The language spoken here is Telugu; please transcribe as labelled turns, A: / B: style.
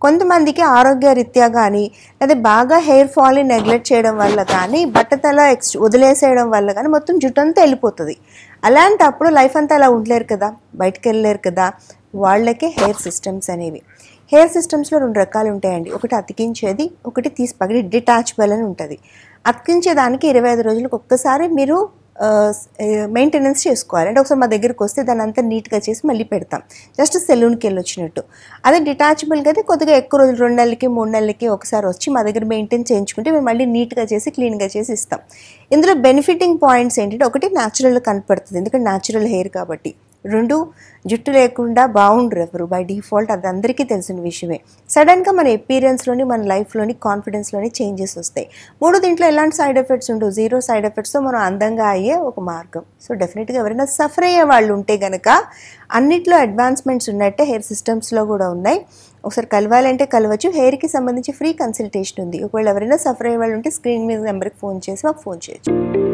A: కొంతమందికి ఆరోగ్య రీత్యా కానీ లేదా బాగా హెయిర్ ఫాల్ని నెగ్లెక్ట్ చేయడం వల్ల కానీ బట్టతల ఎక్స్ వదిలేసేయడం వల్ల కానీ మొత్తం జుట్టు అంతా వెళ్ళిపోతుంది. అలాంటప్పుడు లైఫ్ అంతా అలా ఉండలేరు కదా? బయటకు వెళ్ళలేరు కదా? వాళ్ళకే హెయిర్ సిస్టమ్స్ అనేవి. హెయిర్ సిస్టమ్స్లో రెండు రకాలు ఉంటాయండి. ఒకటి అతికించేది ఒకటి తీసి పగిలి డిటాచబుల్ అని ఉంటుంది. అతికించేదానికి ఇరవై ఐదు రోజులకు ఒక్కసారి మీరు మెయింటెనెన్స్ చేసుకోవాలి. అంటే ఒకసారి మా దగ్గరికి వస్తే దాన్ని అంతా నీట్గా చేసి మళ్ళీ పెడతాం. జస్ట్ సెలూన్కి వెళ్ళి వచ్చినట్టు అదే డిటాచబుల్గా అయితే కొద్దిగా ఎక్కువ రోజులు రెండు నెలలకి మూడు నెలలకి ఒకసారి వచ్చి మా దగ్గర మెయింటైన్ చేయించుకుంటే మేము మళ్ళీ నీట్గా చేసి క్లీన్గా చేసి ఇస్తాం. ఇందులో బెనిఫిటింగ్ పాయింట్స్ ఏంటంటే ఒకటి న్యాచురల్ కనపడుతుంది. ఎందుకంటే న్యాచురల్ హెయిర్ కాబట్టి. రెండు జుట్టు లేకుండా బాగుండరు ఎవరు బై డిఫాల్ట్ అది అందరికీ తెలిసిన విషయమే. సడన్గా మన ఎపీరియన్స్లోని మన లైఫ్లోని కాన్ఫిడెన్స్లోని చేంజెస్ వస్తాయి. మూడు దీంట్లో ఎలాంటి సైడ్ ఎఫెక్ట్స్ ఉండవు. జీరో సైడ్ ఎఫెక్ట్స్తో మనం అందంగా అయ్యే ఒక మార్గం. సో డెఫినెట్గా ఎవరైనా సఫర్ అయ్యే వాళ్ళు ఉంటే కనుక అన్నిట్లో అడ్వాన్స్మెంట్స్ ఉన్నట్టే హెయిర్ సిస్టమ్స్లో కూడా ఉన్నాయి. ఒకసారి కలవాలంటే కలవచ్చు. హెయిర్కి సంబంధించి ఫ్రీ కన్సల్టేషన్ ఉంది. ఒకవేళ ఎవరైనా సఫర్ అయ్యే వాళ్ళు ఉంటే స్క్రీన్ మీద నెంబర్కి ఫోన్ చేసి మాకు ఫోన్ చేయొచ్చు.